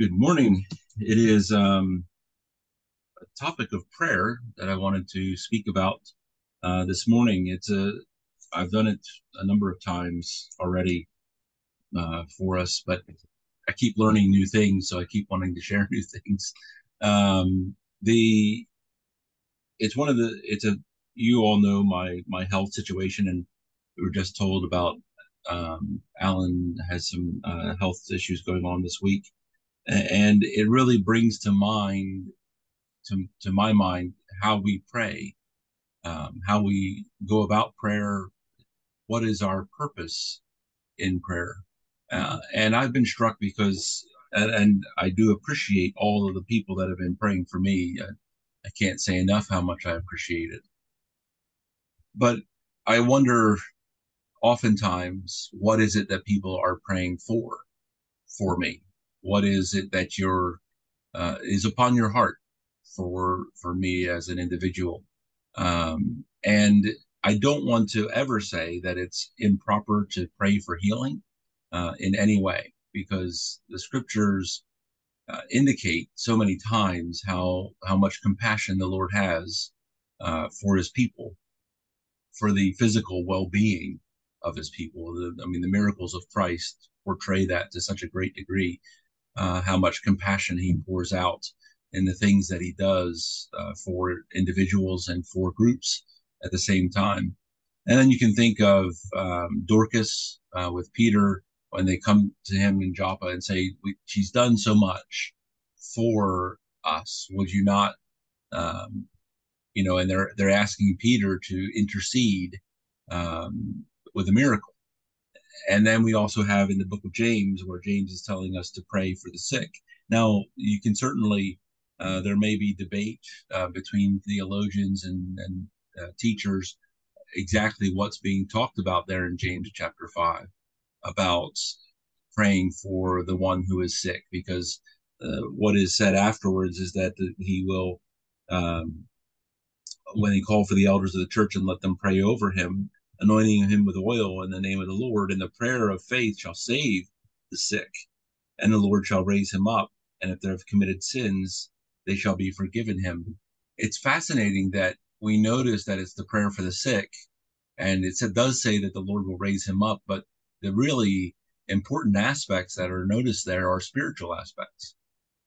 Good morning. It is um, a topic of prayer that I wanted to speak about uh, this morning. It's a I've done it a number of times already uh, for us, but I keep learning new things, so I keep wanting to share new things. Um, the it's one of the it's a you all know my my health situation, and we were just told about um, Alan has some uh, health issues going on this week and it really brings to mind to, to my mind how we pray um, how we go about prayer what is our purpose in prayer. Uh, and i've been struck because and, and, i do appreciate all of the people that have been praying for me. I, I can't say enough how much i appreciate it. But i wonder oftentimes what is it that people are praying for for me what is it that you're uh, is upon your heart for for me as an individual? Um, and i don't want to ever say that it's improper to pray for healing uh, in any way because the scriptures uh, indicate so many times how how much compassion the lord has uh, for his people for the physical well-being of his people. The, i mean the miracles of christ portray that to such a great degree uh, how much compassion he pours out in the things that he does uh, for individuals and for groups at the same time. And then you can think of um, Dorcas uh, with Peter when they come to him in Joppa and say, She's done so much for us. Would you not? Um, you know, and they're they're asking Peter to intercede um, with a miracle and then we also have in the book of James where James is telling us to pray for the sick. Now, you can certainly, uh, there may be debate uh, between theologians and, and uh, teachers exactly what's being talked about there in James chapter 5 about praying for the one who is sick, because uh, what is said afterwards is that he will, um, when he called for the elders of the church and let them pray over him, anointing him with oil in the name of the Lord, and the prayer of faith shall save the sick, and the Lord shall raise him up. And if they have committed sins, they shall be forgiven him. It's fascinating that we notice that it's the prayer for the sick, and it does say that the Lord will raise him up, but the really important aspects that are noticed there are spiritual aspects.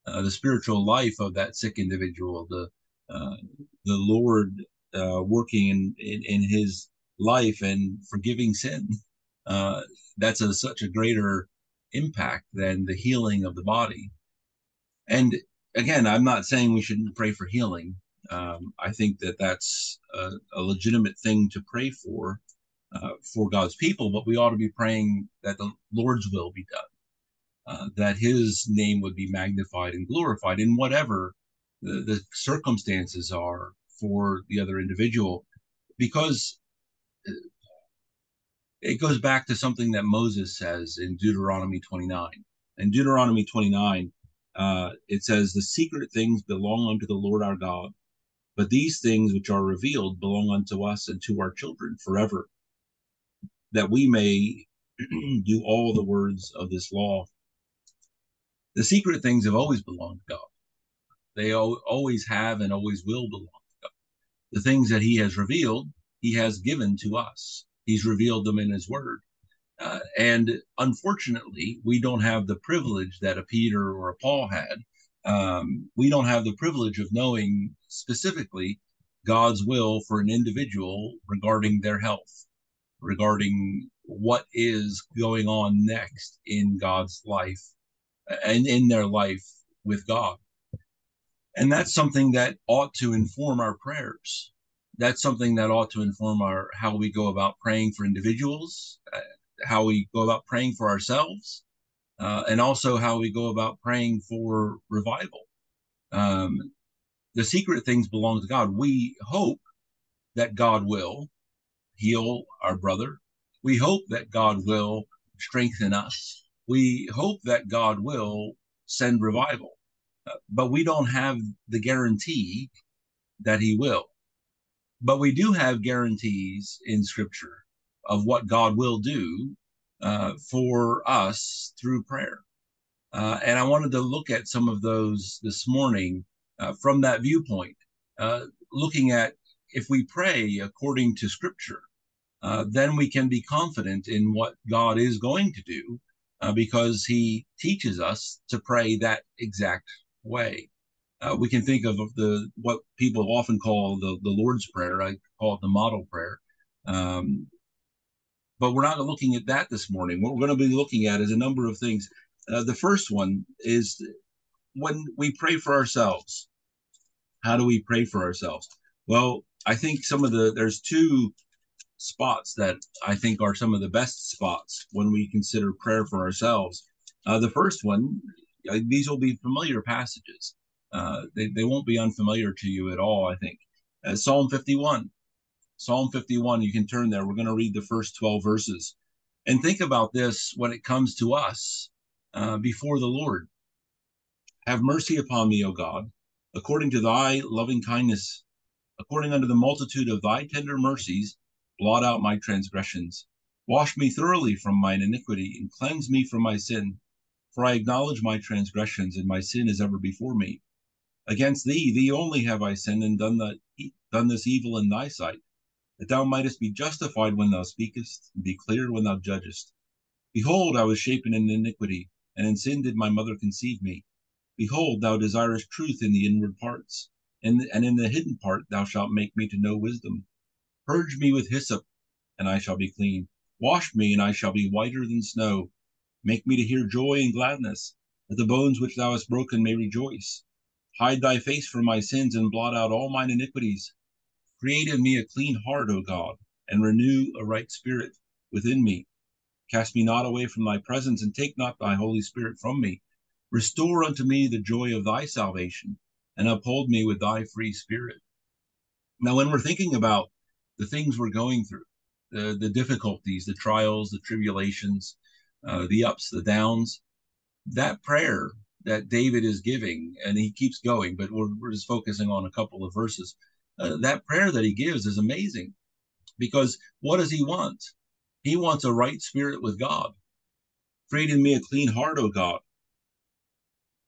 Uh, the spiritual life of that sick individual, the uh, the Lord uh, working in, in, in his life and forgiving sin. Uh, that's a, such a greater impact than the healing of the body. And again, I'm not saying we shouldn't pray for healing. Um, I think that that's a, a, legitimate thing to pray for uh, for God's people, but we ought to be praying that the Lord's will be done, uh, that His name would be magnified and glorified in whatever the, the circumstances are for the other individual, because it goes back to something that Moses says in Deuteronomy 29. In Deuteronomy 29, uh, it says, The secret things belong unto the Lord our God, but these things which are revealed belong unto us and to our children forever, that we may do all the words of this law. The secret things have always belonged to God. They always have and always will belong to God. The things that He has revealed, He has given to us. He's revealed them in his word. Uh, and unfortunately, we don't have the privilege that a Peter or a Paul had. Um, we don't have the privilege of knowing specifically God's will for an individual regarding their health, regarding what is going on next in God's life and in their life with God. And that's something that ought to inform our prayers that's something that ought to inform our how we go about praying for individuals, uh, how we go about praying for ourselves, uh, and also how we go about praying for revival. Um, the secret things belong to God. We hope that God will heal our brother. We hope that God will strengthen us. We hope that God will send revival. Uh, but we don't have the guarantee that he will. But we do have guarantees in Scripture of what God will do uh, for us through prayer. Uh, and I wanted to look at some of those this morning uh, from that viewpoint, uh, looking at if we pray according to Scripture, uh, then we can be confident in what God is going to do uh, because He teaches us to pray that exact way. Uh, we can think of the what people often call the, the Lord's Prayer. I call it the model prayer. Um, but we're not looking at that this morning. What we're going to be looking at is a number of things. Uh, the first one is when we pray for ourselves. How do we pray for ourselves? Well, I think some of the there's two spots that I think are some of the best spots when we consider prayer for ourselves. Uh, the first one, uh, these will be familiar passages. Uh, they, they won't be unfamiliar to you at all, I think. Uh, Psalm 51. Psalm 51, you can turn there. We're going to read the first 12 verses. And think about this when it comes to us uh, before the Lord. Have mercy upon me, O God, according to thy loving kindness, according unto the multitude of thy tender mercies, blot out my transgressions. Wash me thoroughly from mine iniquity, and cleanse me from my sin. For I acknowledge my transgressions, and my sin is ever before me. Against thee, thee only have I sinned and done, the, done this evil in thy sight, that thou mightest be justified when thou speakest, and be clear when thou judgest. Behold, I was shapen in iniquity, and in sin did my mother conceive me. Behold, thou desirest truth in the inward parts, and, and in the hidden part thou shalt make me to know wisdom. Purge me with hyssop, and I shall be clean. Wash me, and I shall be whiter than snow. Make me to hear joy and gladness, that the bones which thou hast broken may rejoice. Hide thy face from my sins, and blot out all mine iniquities. Create in me a clean heart, O God, and renew a right spirit within me. Cast me not away from thy presence, and take not thy Holy Spirit from me. Restore unto me the joy of thy salvation, and uphold me with thy free spirit. Now, when we're thinking about the things we're going through, the, the difficulties, the trials, the tribulations, uh, the ups, the downs, that prayer that David is giving, and he keeps going, but we're, we're just focusing on a couple of verses uh, that prayer that he gives is amazing because what does he want? He wants a right spirit with God. Create in me a clean heart, O God,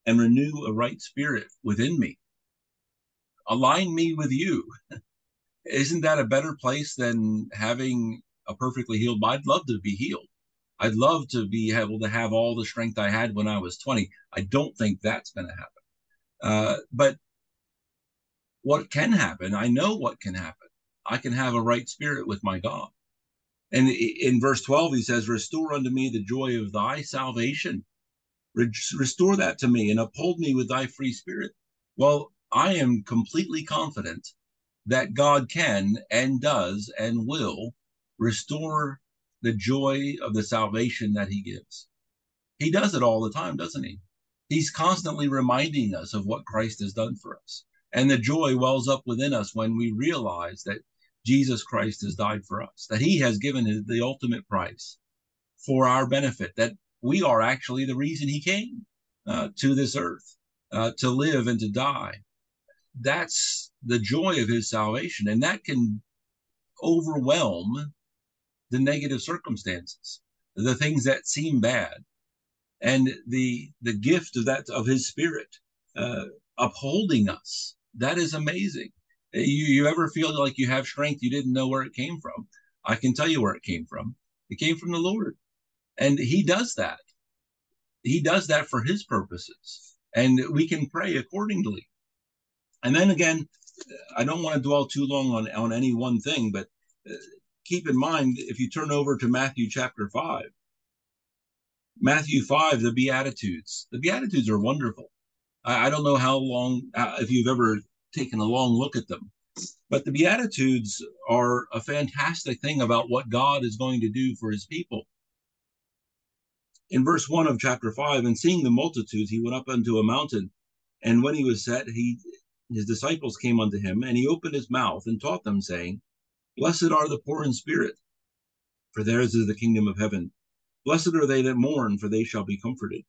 and renew a right spirit within me. Align me with you. Isn't that a better place than having a perfectly healed body? I'd love to be healed. I'd love to be able to have all the strength I had when I was 20. I don't think that's going to happen. Uh, but what can happen. I know what can happen. I can have a right spirit with my God. And in verse 12, he says, Restore unto me the joy of thy salvation. Restore that to me and uphold me with thy free spirit. Well, I am completely confident that God can and does and will restore the joy of the salvation that he gives. He does it all the time, doesn't he? He's constantly reminding us of what Christ has done for us. And the joy wells up within us when we realize that Jesus Christ has died for us, that he has given the ultimate price for our benefit, that we are actually the reason he came uh, to this earth uh, to live and to die. That's the joy of his salvation. And that can overwhelm the negative circumstances, the things that seem bad. And the the gift of that of his spirit uh, upholding us that is amazing. You, you ever feel like you have strength you didn't know where it came from? I can tell you where it came from. It came from the Lord. And He does that. He does that for His purposes. And we can pray accordingly. And then again, I don't want to dwell too long on, on any one thing, but uh, keep in mind if you turn over to Matthew chapter 5, Matthew 5, the Beatitudes. The Beatitudes are wonderful. I, I don't know how long, uh, if you've ever taken a long look at them, but the Beatitudes are a fantastic thing about what God is going to do for his people. In verse 1 of chapter 5, and seeing the multitudes, he went up unto a mountain. And when he was set, he his disciples came unto him, and he opened his mouth and taught them, saying, Blessed are the poor in spirit, for theirs is the kingdom of heaven. Blessed are they that mourn, for they shall be comforted.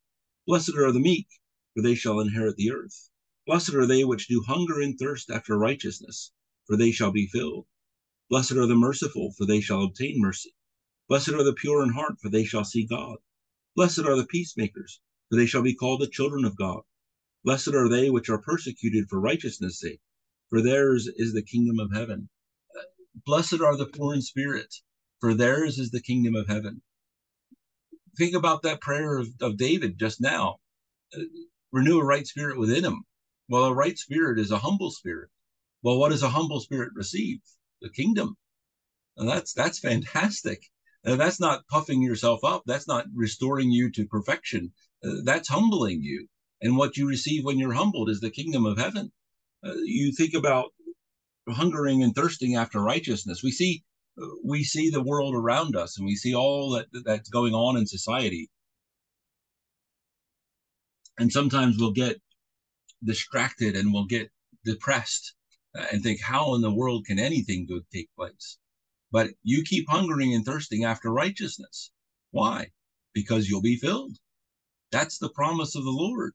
Blessed are the meek, for they shall inherit the earth. Blessed are they which do hunger and thirst after righteousness, for they shall be filled. Blessed are the merciful, for they shall obtain mercy. Blessed are the pure in heart, for they shall see God. Blessed are the peacemakers, for they shall be called the children of God. Blessed are they which are persecuted for righteousness' sake, for theirs is the kingdom of heaven. Blessed are the poor in spirit, for theirs is the kingdom of heaven. Think about that prayer of, of David just now. Renew a right spirit within him. Well, a right spirit is a humble spirit. Well, what does a humble spirit receive? The kingdom. And that's that's fantastic. Uh, that's not puffing yourself up. That's not restoring you to perfection. Uh, that's humbling you. And what you receive when you're humbled is the kingdom of heaven. Uh, you think about hungering and thirsting after righteousness. We see we see the world around us and we see all that that's going on in society. And sometimes we'll get distracted and we'll get depressed uh, and think, how in the world can anything good take place? But you keep hungering and thirsting after righteousness. Why? Because you'll be filled. That's the promise of the Lord.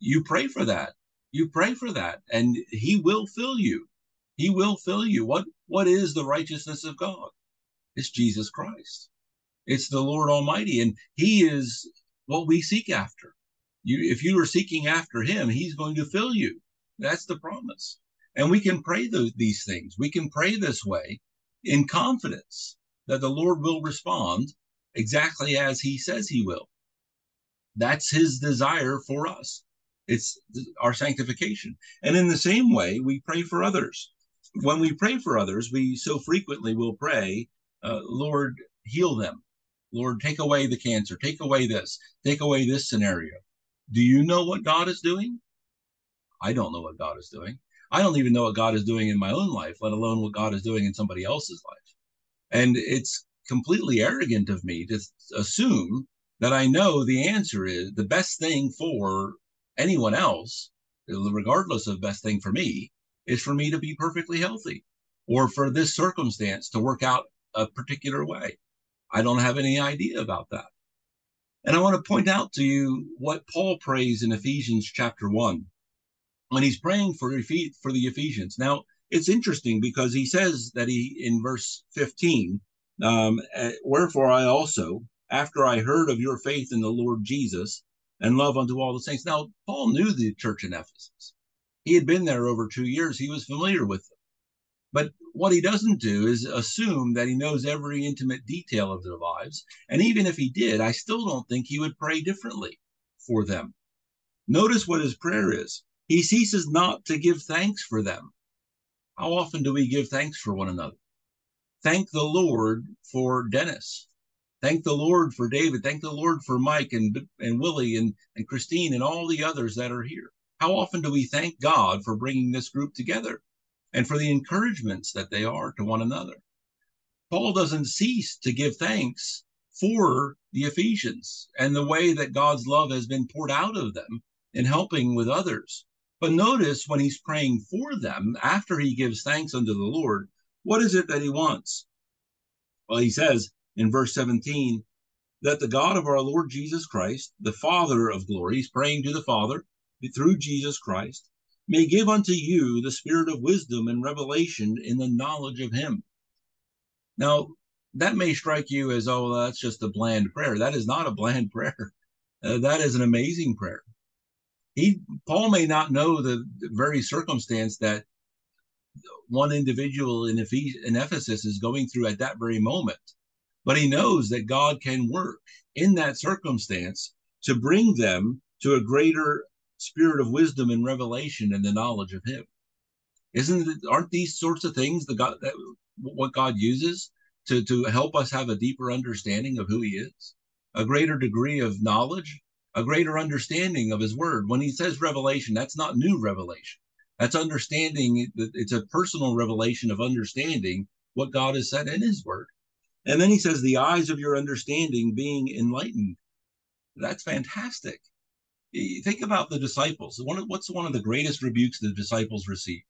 You pray for that. You pray for that, and He will fill you. He will fill you. What what is the righteousness of God? It's Jesus Christ. It's the Lord Almighty, and He is what we seek after. You, if you are seeking after Him, He's going to fill you. That's the promise. And we can pray the, these things. We can pray this way in confidence that the Lord will respond exactly as He says He will. That's His desire for us. It's our sanctification. And in the same way, we pray for others. When we pray for others, we so frequently will pray, uh, Lord, heal them. Lord, take away the cancer, take away this, take away this scenario. Do you know what God is doing? I don't know what God is doing. I don't even know what God is doing in my own life, let alone what God is doing in somebody else's life. And it's completely arrogant of me to assume that I know the answer is the best thing for anyone else, regardless of best thing for me, is for me to be perfectly healthy or for this circumstance to work out a particular way. I don't have any idea about that. And I want to point out to you what Paul prays in Ephesians chapter 1 when he's praying for for the Ephesians. Now it's interesting because he says that he in verse 15, um, eh, wherefore I also, after I heard of your faith in the Lord Jesus and love unto all the saints. Now Paul knew the church in Ephesus. He had been there over two years. He was familiar with them. But what he doesn't do is assume that he knows every intimate detail of their lives. And even if he did, I still don't think he would pray differently for them. Notice what his prayer is. He ceases not to give thanks for them. How often do we give thanks for one another? Thank the Lord for Dennis. Thank the Lord for David. Thank the Lord for Mike and, and Willie and, and Christine and all the others that are here. How often do we thank God for bringing this group together and for the encouragements that they are to one another? Paul doesn't cease to give thanks for the Ephesians and the way that God's love has been poured out of them in helping with others. But notice when he's praying for them, after he gives thanks unto the Lord, what is it that he wants? Well, he says in verse 17 that the God of our Lord Jesus Christ, the Father of glory, he's praying to the Father through Jesus Christ, may give unto you the spirit of wisdom and revelation in the knowledge of him. Now, that may strike you as, oh, that's just a bland prayer. That is not a bland prayer. Uh, that is an amazing prayer he Paul may not know the very circumstance that one individual in, Ephes- in Ephesus is going through at that very moment, but he knows that God can work in that circumstance to bring them to a greater spirit of wisdom and revelation and the knowledge of Him. Isn't it? Aren't these sorts of things the God that what God uses to to help us have a deeper understanding of who He is, a greater degree of knowledge a greater understanding of his word. When he says revelation, that's not new revelation. That's understanding it's a personal revelation of understanding what God has said in his word. And then he says, the eyes of your understanding being enlightened. That's fantastic. Think about the disciples. what's one of the greatest rebukes the disciples receive?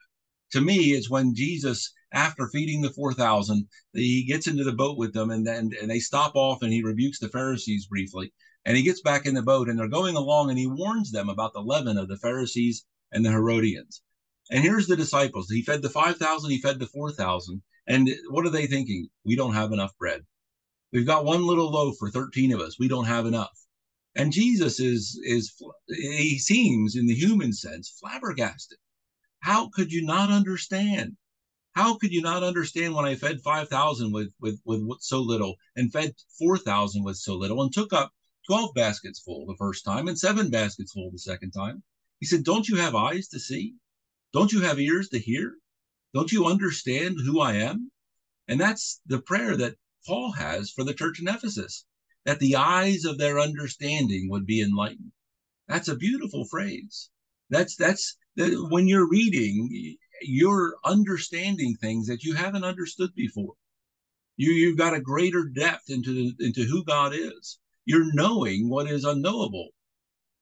To me, it's when Jesus, after feeding the 4,000, he gets into the boat with them and, and, and they stop off and he rebukes the Pharisees briefly. And he gets back in the boat and they're going along and he warns them about the leaven of the Pharisees and the Herodians. And here's the disciples. He fed the 5,000, he fed the 4,000. And what are they thinking? We don't have enough bread. We've got one little loaf for 13 of us. We don't have enough. And Jesus is is he seems in the human sense flabbergasted. How could you not understand? How could you not understand when I fed 5,000 with, with, with so little and fed 4,000 with so little and took up 12 baskets full the first time and seven baskets full the second time? He said, Don't you have eyes to see? Don't you have ears to hear? Don't you understand who I am? And that's the prayer that Paul has for the church in Ephesus, that the eyes of their understanding would be enlightened. That's a beautiful phrase. That's that's that when you're reading, you're understanding things that you haven't understood before. You you've got a greater depth into into who God is. You're knowing what is unknowable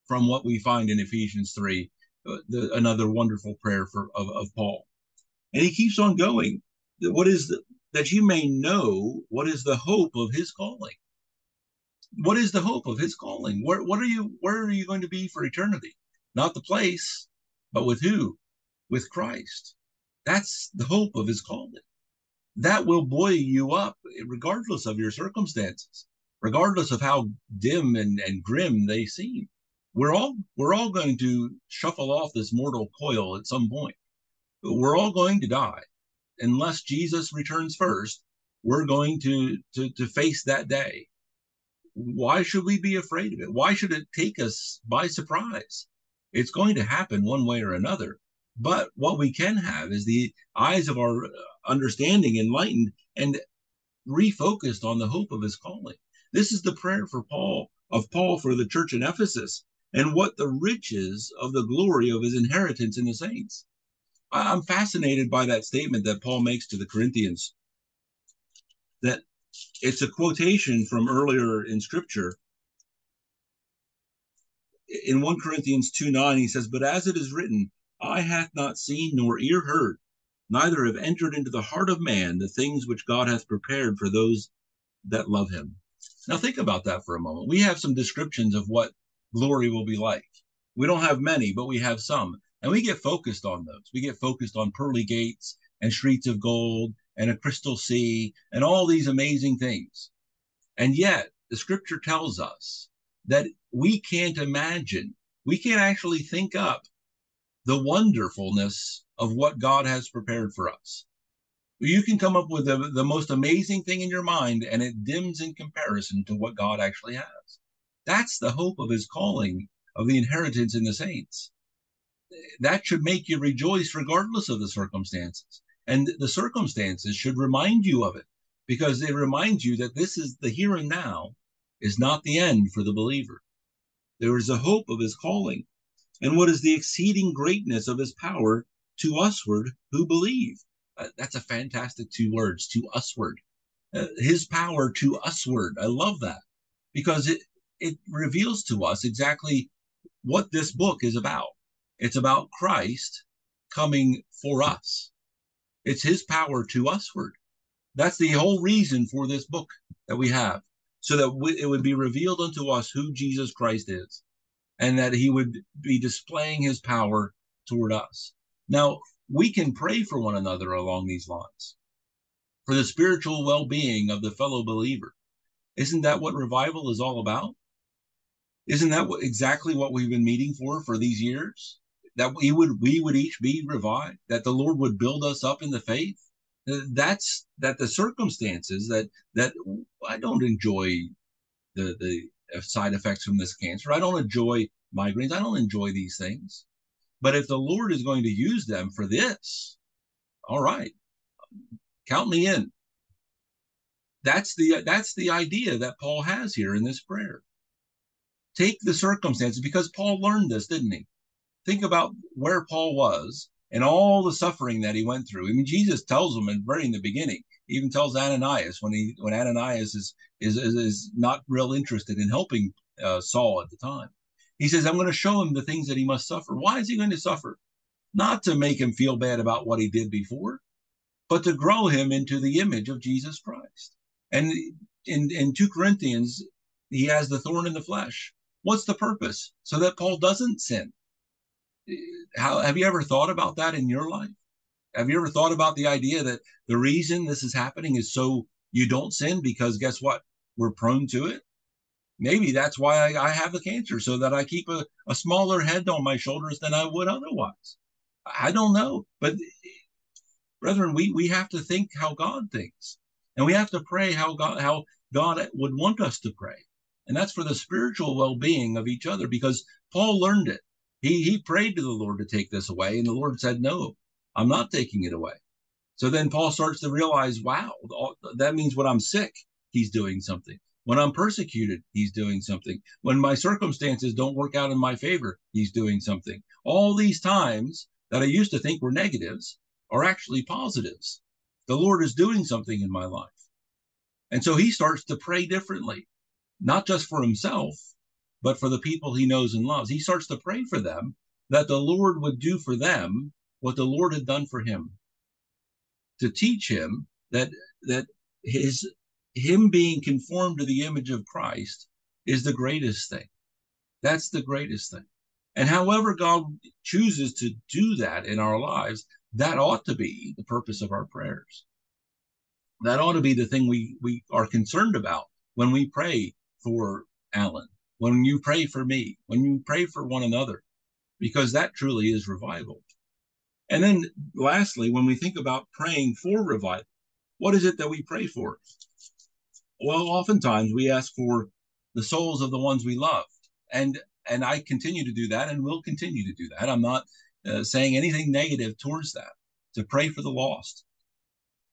from what we find in Ephesians 3, uh, the, another wonderful prayer for of, of Paul. And he keeps on going. What is the, that you may know what is the hope of his calling? What is the hope of his calling? Where what are you where are you going to be for eternity? Not the place, but with who? with Christ. That's the hope of his calling. That will buoy you up regardless of your circumstances, regardless of how dim and, and grim they seem. We're all we're all going to shuffle off this mortal coil at some point. We're all going to die. Unless Jesus returns first, we're going to, to, to face that day. Why should we be afraid of it? Why should it take us by surprise? It's going to happen one way or another. But what we can have is the eyes of our uh, understanding enlightened and refocused on the hope of his calling. This is the prayer for Paul, of Paul for the church in Ephesus, and what the riches of the glory of his inheritance in the saints. I'm fascinated by that statement that Paul makes to the Corinthians. That it's a quotation from earlier in scripture. In 1 Corinthians 2 9, he says, But as it is written, Eye hath not seen, nor ear heard, neither have entered into the heart of man the things which God hath prepared for those that love him. Now, think about that for a moment. We have some descriptions of what glory will be like. We don't have many, but we have some. And we get focused on those. We get focused on pearly gates and streets of gold and a crystal sea and all these amazing things. And yet, the scripture tells us that we can't imagine, we can't actually think up the wonderfulness of what God has prepared for us. You can come up with the, the most amazing thing in your mind, and it dims in comparison to what God actually has. That's the hope of his calling, of the inheritance in the saints. That should make you rejoice regardless of the circumstances. And the circumstances should remind you of it because they remind you that this is the here and now is not the end for the believer. There is a hope of his calling and what is the exceeding greatness of his power to usward who believe. Uh, that's a fantastic two words, to usward. Uh, his power to usward. I love that because it, it reveals to us exactly what this book is about. It's about Christ coming for us. It's his power to usward. That's the whole reason for this book that we have, so that it would be revealed unto us who Jesus Christ is and that he would be displaying his power toward us. Now, we can pray for one another along these lines for the spiritual well being of the fellow believer. Isn't that what revival is all about? Isn't that what, exactly what we've been meeting for for these years? That we would we would each be revived, that the Lord would build us up in the faith. Uh, that's that the circumstances that that I don't enjoy the the side effects from this cancer. I don't enjoy migraines. I don't enjoy these things. But if the Lord is going to use them for this, all right, count me in. That's the that's the idea that Paul has here in this prayer. Take the circumstances because Paul learned this, didn't he? Think about where Paul was and all the suffering that he went through. I mean, Jesus tells him in very in the beginning, he even tells Ananias when he when Ananias is is is, is not real interested in helping uh, Saul at the time. He says, "I'm going to show him the things that he must suffer." Why is he going to suffer? Not to make him feel bad about what he did before, but to grow him into the image of Jesus Christ. And in in two Corinthians, he has the thorn in the flesh. What's the purpose? So that Paul doesn't sin. How have you ever thought about that in your life? Have you ever thought about the idea that the reason this is happening is so you don't sin because guess what? We're prone to it. Maybe that's why I, I have the cancer, so that I keep a, a smaller head on my shoulders than I would otherwise. I don't know. But brethren, we, we have to think how God thinks. And we have to pray how God how God would want us to pray. And that's for the spiritual well-being of each other because Paul learned it. He he prayed to the Lord to take this away, and the Lord said, No, I'm not taking it away. So then Paul starts to realize, wow, that means when I'm sick, he's doing something. When I'm persecuted, he's doing something. When my circumstances don't work out in my favor, he's doing something. All these times that I used to think were negatives are actually positives. The Lord is doing something in my life. And so he starts to pray differently, not just for himself, but for the people he knows and loves. He starts to pray for them that the Lord would do for them what the Lord had done for him. To teach him that that his him being conformed to the image of Christ is the greatest thing. That's the greatest thing. And however God chooses to do that in our lives, that ought to be the purpose of our prayers. That ought to be the thing we, we are concerned about when we pray for Alan, when you pray for me, when you pray for one another, because that truly is revival. And then lastly, when we think about praying for revival, what is it that we pray for? Well, oftentimes we ask for the souls of the ones we love. And and I continue to do that and will continue to do that. I'm not uh, saying anything negative towards that. To pray for the lost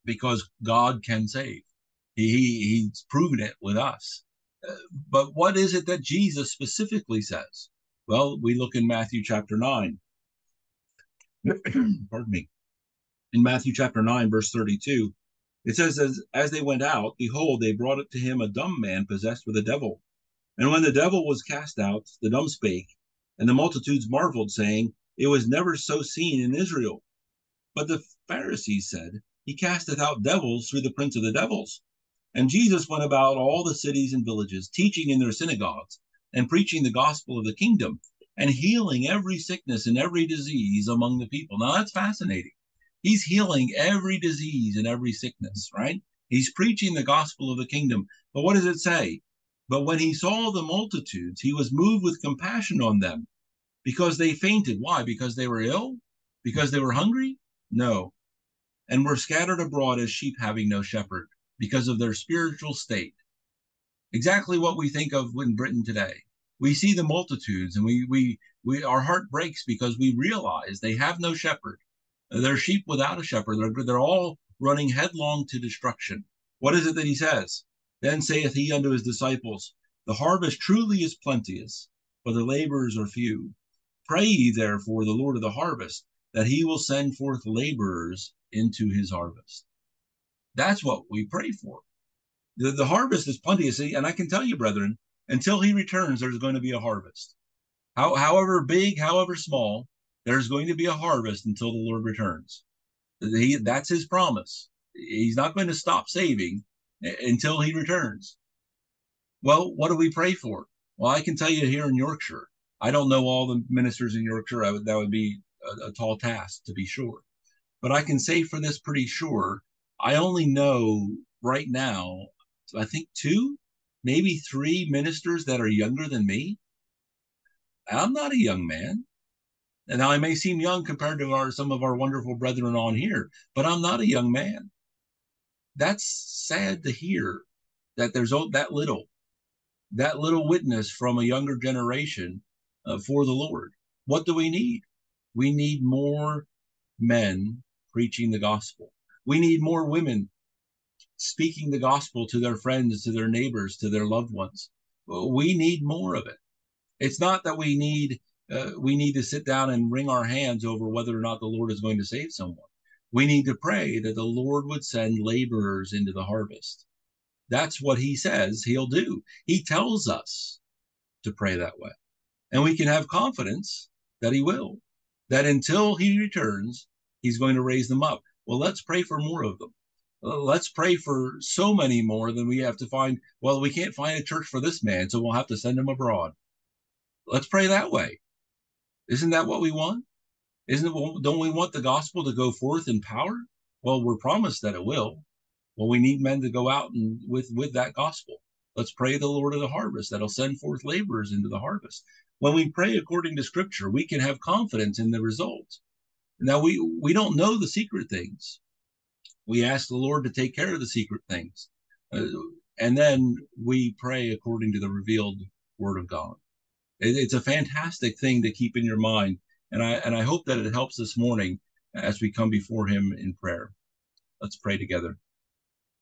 because God can save. He, he's proven it with us. But what is it that Jesus specifically says? Well, we look in Matthew chapter 9. Pardon me. In Matthew chapter 9, verse 32, it says, as, as they went out, behold, they brought it to him a dumb man possessed with a devil. And when the devil was cast out, the dumb spake, and the multitudes marveled, saying, It was never so seen in Israel. But the Pharisees said, He casteth out devils through the prince of the devils. And Jesus went about all the cities and villages, teaching in their synagogues, and preaching the gospel of the kingdom, and healing every sickness and every disease among the people. Now that's fascinating. He's healing every disease and every sickness, right? He's preaching the gospel of the kingdom. But what does it say? But when he saw the multitudes, he was moved with compassion on them because they fainted. Why? Because they were ill? Because they were hungry? No. And were scattered abroad as sheep having no shepherd because of their spiritual state. Exactly what we think of in Britain today. We see the multitudes and we, we, we, our heart breaks because we realize they have no shepherd. They're sheep without a shepherd. They're, they're all running headlong to destruction. What is it that he says? Then saith he unto his disciples, The harvest truly is plenteous, but the laborers are few. Pray ye therefore the Lord of the harvest, that he will send forth laborers into his harvest. That's what we pray for. The, the harvest is plenteous. And I can tell you, brethren, until he returns, there's going to be a harvest. How, however big, however small, there's going to be a harvest until the Lord returns. He, that's his promise. He's not going to stop saving eh, until he returns. Well, what do we pray for? Well, I can tell you here in Yorkshire, I don't know all the ministers in Yorkshire. Would, that would be a, a tall task to be sure. But I can say for this pretty sure, I only know right now, I think two, maybe three ministers that are younger than me. I'm not a young man. And now I may seem young compared to our some of our wonderful brethren on here, but I'm not a young man that's sad to hear that there's that little, that little witness from a younger generation uh, for the Lord. What do we need? We need more men preaching the gospel. We need more women speaking the gospel to their friends, to their neighbors, to their loved ones. We need more of it. It's not that we need uh, we need to sit down and wring our hands over whether or not the Lord is going to save someone. We need to pray that the Lord would send laborers into the harvest. That's what he says he'll do. He tells us to pray that way. And we can have confidence that he will, that until he returns, he's going to raise them up. Well, let's pray for more of them. Uh, let's pray for so many more than we have to find. Well, we can't find a church for this man, so we'll have to send him abroad. Let's pray that way. Isn't that what we want? Isn't it, don't we want the gospel to go forth in power? Well, we're promised that it will. Well, we need men to go out and with with that gospel. Let's pray the Lord of the harvest that'll send forth laborers into the harvest. When we pray according to Scripture, we can have confidence in the result. Now we we don't know the secret things. We ask the Lord to take care of the secret things, uh, and then we pray according to the revealed Word of God. It, it's a fantastic thing to keep in your mind, and I and I hope that it helps this morning as we come before Him in prayer. Let's pray together.